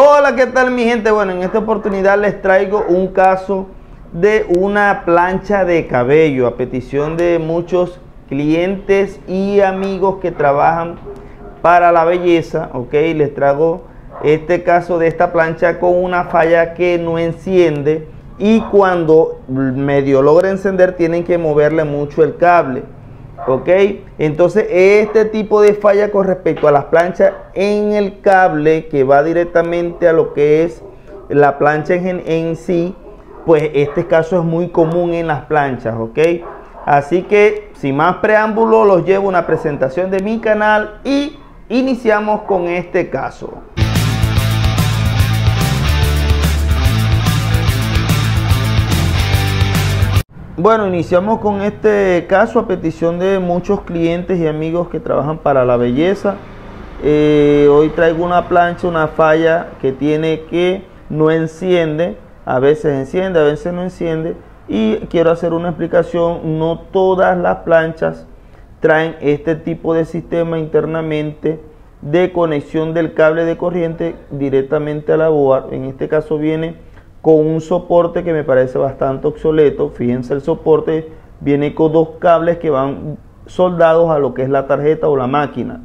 Hola, ¿qué tal mi gente? Bueno, en esta oportunidad les traigo un caso de una plancha de cabello a petición de muchos clientes y amigos que trabajan para la belleza, ok, les traigo este caso de esta plancha con una falla que no enciende y cuando medio logra encender tienen que moverle mucho el cable. ¿Ok? Entonces, este tipo de falla con respecto a las planchas en el cable que va directamente a lo que es la plancha en, en sí, pues este caso es muy común en las planchas, ¿ok? Así que, sin más preámbulo, los llevo a una presentación de mi canal y iniciamos con este caso. Bueno, iniciamos con este caso a petición de muchos clientes y amigos que trabajan para la belleza. Eh, hoy traigo una plancha, una falla que tiene que no enciende, a veces enciende, a veces no enciende. Y quiero hacer una explicación, no todas las planchas traen este tipo de sistema internamente de conexión del cable de corriente directamente a la board. En este caso viene con un soporte que me parece bastante obsoleto. Fíjense el soporte, viene con dos cables que van soldados a lo que es la tarjeta o la máquina.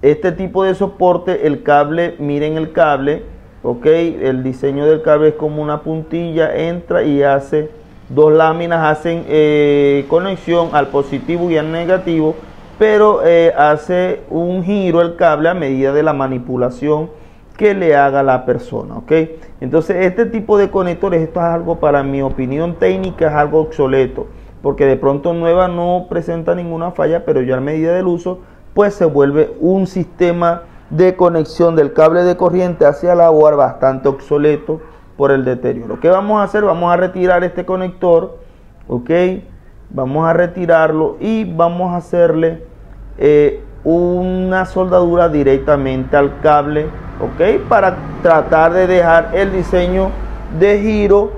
Este tipo de soporte, el cable, miren el cable, ok, el diseño del cable es como una puntilla, entra y hace dos láminas, hacen eh, conexión al positivo y al negativo, pero eh, hace un giro el cable a medida de la manipulación que le haga la persona, ¿ok? Entonces, este tipo de conectores, esto es algo para mi opinión técnica, es algo obsoleto, porque de pronto nueva no presenta ninguna falla, pero ya a medida del uso, pues se vuelve un sistema de conexión del cable de corriente hacia la board bastante obsoleto por el deterioro. ¿Qué vamos a hacer? Vamos a retirar este conector, ¿ok? Vamos a retirarlo y vamos a hacerle eh, una soldadura directamente al cable ¿ok? Para tratar de dejar el diseño de giro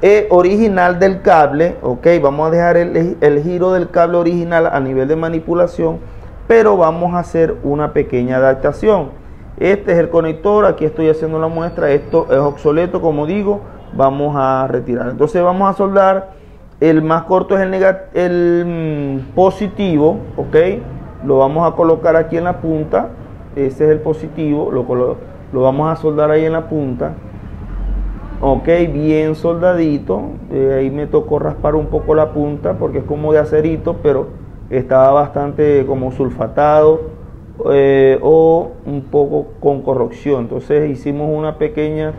eh, original del cable, ¿ok? Vamos a dejar el, el giro del cable original a nivel de manipulación, pero vamos a hacer una pequeña adaptación. Este es el conector, aquí estoy haciendo la muestra, esto es obsoleto, como digo, vamos a retirar. Entonces vamos a soldar, el más corto es el, el mm, positivo, ¿ok? Lo vamos a colocar aquí en la punta, ese es el positivo, lo, lo vamos a soldar ahí en la punta. Ok, bien soldadito. Eh, ahí me tocó raspar un poco la punta porque es como de acerito, pero estaba bastante como sulfatado eh, o un poco con corrupción. Entonces hicimos una pequeña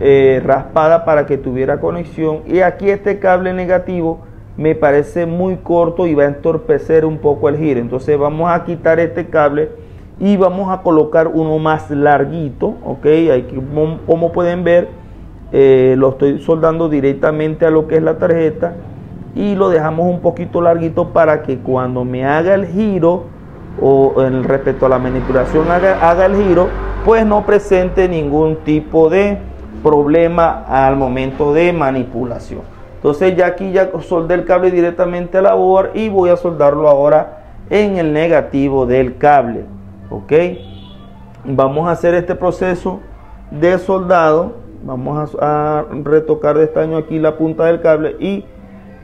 eh, raspada para que tuviera conexión. Y aquí este cable negativo me parece muy corto y va a entorpecer un poco el giro. Entonces vamos a quitar este cable y vamos a colocar uno más larguito, ok, que como pueden ver, eh, lo estoy soldando directamente a lo que es la tarjeta y lo dejamos un poquito larguito para que cuando me haga el giro o en respecto a la manipulación haga, haga el giro, pues no presente ningún tipo de problema al momento de manipulación. Entonces ya aquí ya soldé el cable directamente a la board y voy a soldarlo ahora en el negativo del cable ok vamos a hacer este proceso de soldado. Vamos a, retocar de estaño aquí la punta del cable y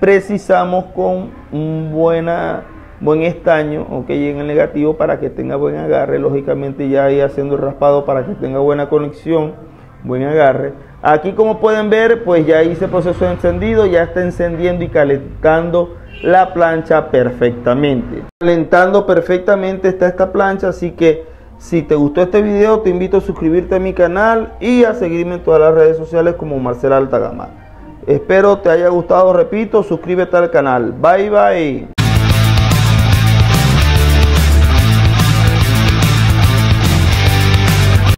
precisamos con un buena buen estaño ok en el negativo para que tenga buen agarre. Lógicamente ya ahí haciendo el raspado para que tenga buena conexión buen agarre. Aquí como pueden ver pues ya hice proceso de encendido ya está encendiendo y calentando la plancha perfectamente. Calentando perfectamente está esta plancha, así que si te gustó este video te invito a suscribirte a mi canal y a seguirme en todas las redes sociales como Marcela Altagama. Espero te haya gustado, repito, suscríbete al canal. Bye bye.